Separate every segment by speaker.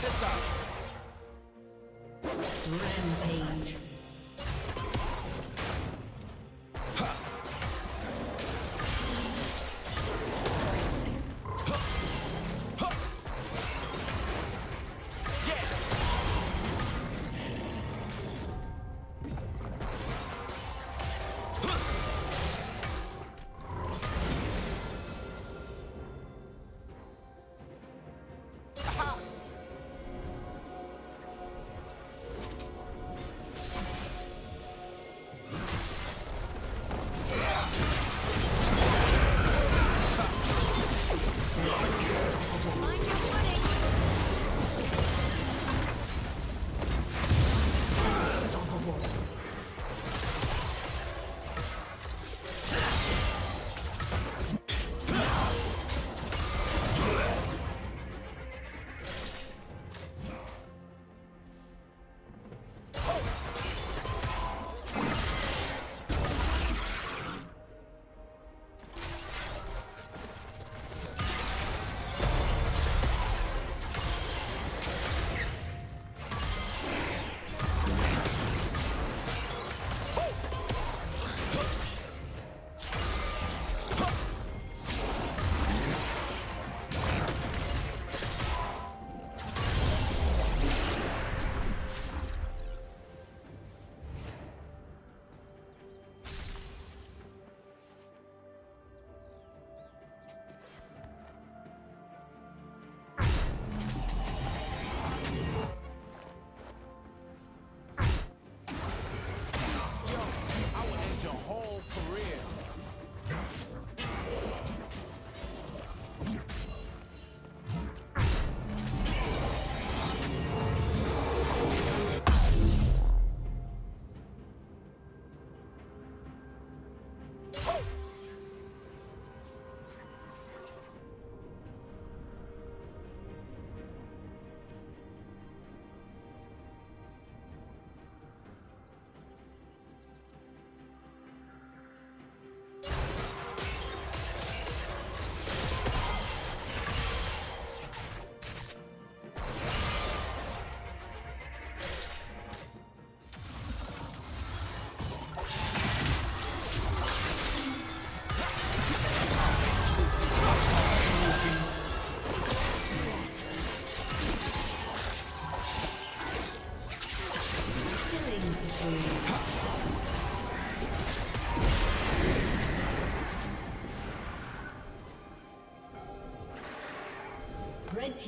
Speaker 1: this out.
Speaker 2: Rampage.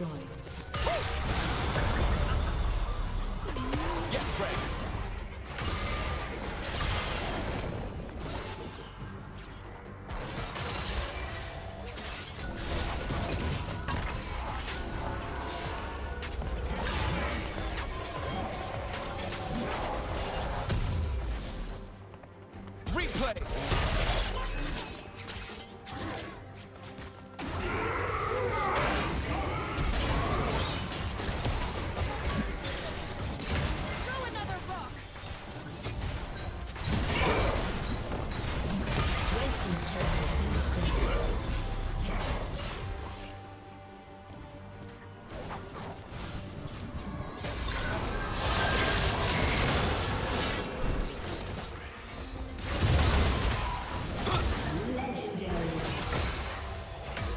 Speaker 2: destroyed.